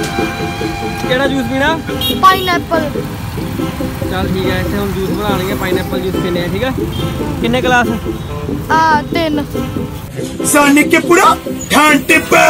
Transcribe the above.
ਕਿਹੜਾ ਜੂਸ ਪੀਣਾ ਪਾਈਨਐਪਲ ਚਲ ਠੀਕ ਹੈ ਇੱਥੇ ਹੁਣ ਜੂਸ ਬਣਾ ਲਈਏ ਪਾਈਨਐਪਲ ਜੂਸ ਪੀਨੇ ਆ ਠੀਕ ਹੈ ਕਿੰਨੇ ਗਲਾਸ ਆ ਤਿੰਨ ਸੋਨਿਕ ਕੇ ਪੂਰਾ ఎప్పుడు ఠాంటిప్పా